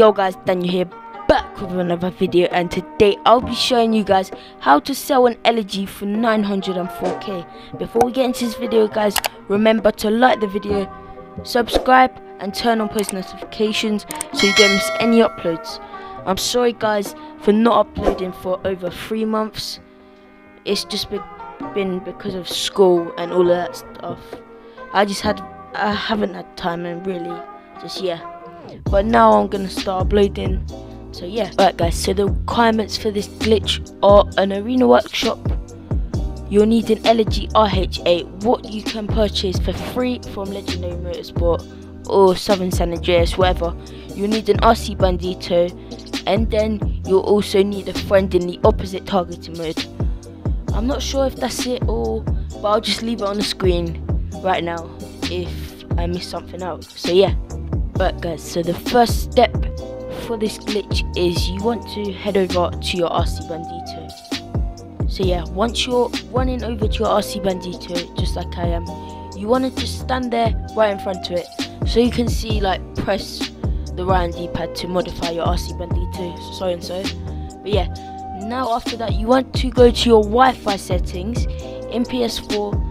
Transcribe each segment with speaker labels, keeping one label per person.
Speaker 1: Yo guys, Daniel here, back with another video and today I'll be showing you guys how to sell an Elegy for 904k. Before we get into this video guys, remember to like the video, subscribe and turn on post notifications so you don't miss any uploads. I'm sorry guys for not uploading for over 3 months. It's just be been because of school and all of that stuff. I just had, I haven't had time and really, just yeah but now I'm gonna start uploading. So yeah. Right guys so the requirements for this glitch are an arena workshop. You'll need an Elegy RH8 what you can purchase for free from Legendary Motorsport or Southern San Andreas whatever. You'll need an RC Bandito. And then you'll also need a friend in the opposite targeting mode. I'm not sure if that's it or but I'll just leave it on the screen right now if I miss something out. So yeah Right guys, so the first step for this glitch is you want to head over to your RC Bandito. So yeah, once you're running over to your RC Bandito, just like I am, you want to just stand there right in front of it. So you can see like press the right D-pad to modify your RC Bandito, so and so. But yeah, now after that you want to go to your Wi-Fi settings in PS4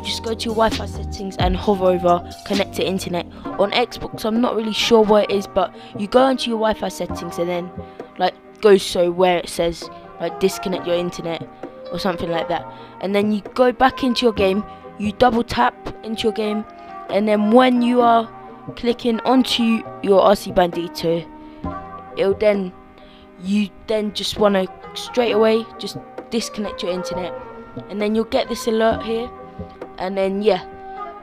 Speaker 1: you just go to your Wi-Fi settings and hover over connect to internet. On Xbox, I'm not really sure what it is, but you go into your Wi-Fi settings and then like go so where it says like disconnect your internet or something like that, and then you go back into your game. You double tap into your game, and then when you are clicking onto your RC Bandito, it'll then you then just want to straight away just disconnect your internet and then you'll get this alert here and then yeah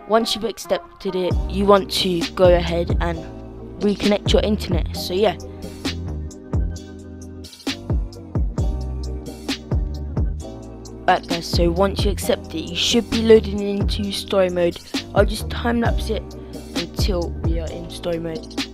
Speaker 1: once you've accepted it you want to go ahead and reconnect your internet. So yeah. Right guys so once you accept it you should be loading into story mode. I'll just time lapse it until we are in story mode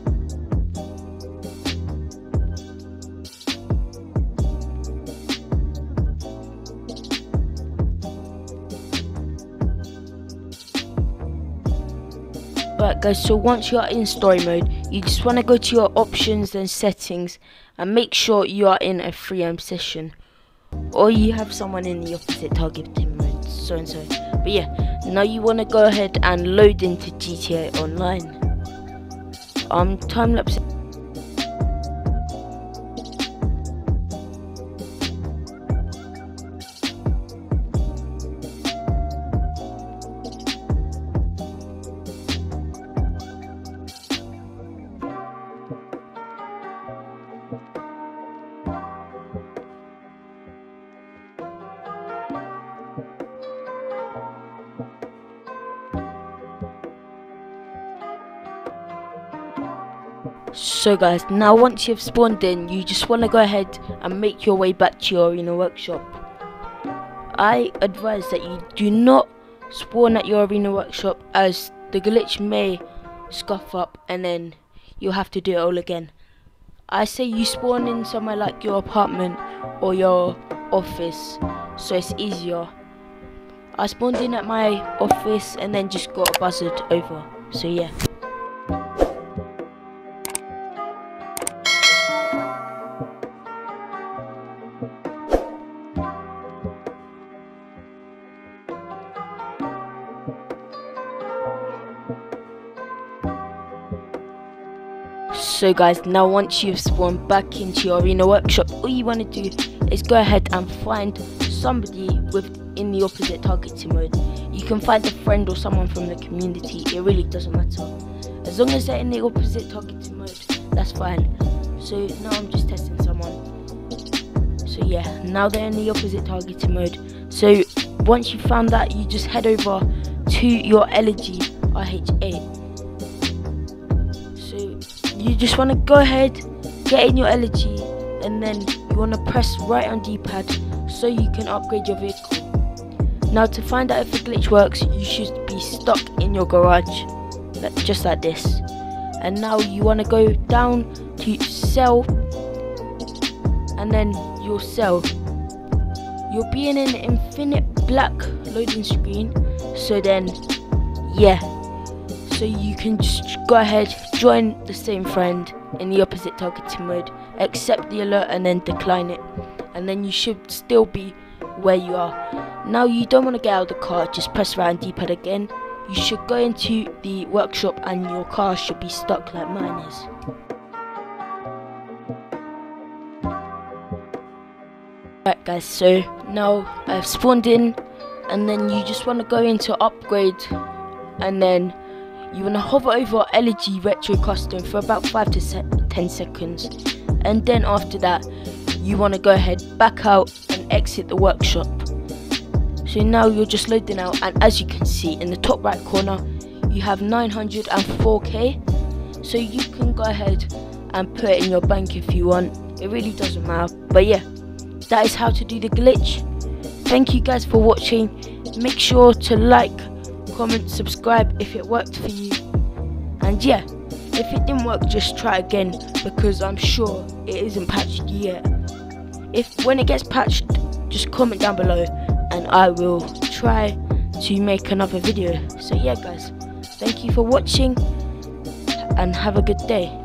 Speaker 1: Right guys, so once you are in story mode, you just want to go to your options and settings and make sure you are in a 3M session. Or you have someone in the opposite targeting mode, so and so. But yeah, now you want to go ahead and load into GTA Online. Um, time lapse So guys, now once you've spawned in, you just want to go ahead and make your way back to your arena workshop. I advise that you do not spawn at your arena workshop as the glitch may scuff up and then you'll have to do it all again. I say you spawn in somewhere like your apartment or your office so it's easier. I spawned in at my office and then just got a buzzard over. So yeah. So guys, now once you've spawned back into your arena workshop, all you want to do is go ahead and find somebody with in the opposite targeting mode. You can find a friend or someone from the community, it really doesn't matter. As long as they're in the opposite targeting mode, that's fine. So now I'm just testing someone. So yeah, now they're in the opposite targeting mode. So once you found that, you just head over to your Elegy RH8 you just want to go ahead, get in your Elegy, and then you want to press right on D-pad so you can upgrade your vehicle. Now to find out if the glitch works, you should be stuck in your garage, just like this. And now you want to go down to sell, and then you'll sell. You'll be in an infinite black loading screen, so then, yeah. So you can just go ahead join the same friend in the opposite targeting mode accept the alert and then decline it. And then you should still be where you are. Now you don't want to get out of the car just press right d-pad again. You should go into the workshop and your car should be stuck like mine is. Right guys, so now I've spawned in and then you just want to go into upgrade and then you want to hover over Elegy Retro Custom for about 5 to se 10 seconds. And then after that you want to go ahead back out and exit the workshop. So now you're just loading out and as you can see in the top right corner you have 904k so you can go ahead and put it in your bank if you want. It really doesn't matter. But yeah that is how to do the glitch. Thank you guys for watching. Make sure to like comment subscribe if it worked for you. And yeah if it didn't work just try again because i'm sure it isn't patched yet. If when it gets patched just comment down below and i will try to make another video. So yeah guys thank you for watching and have a good day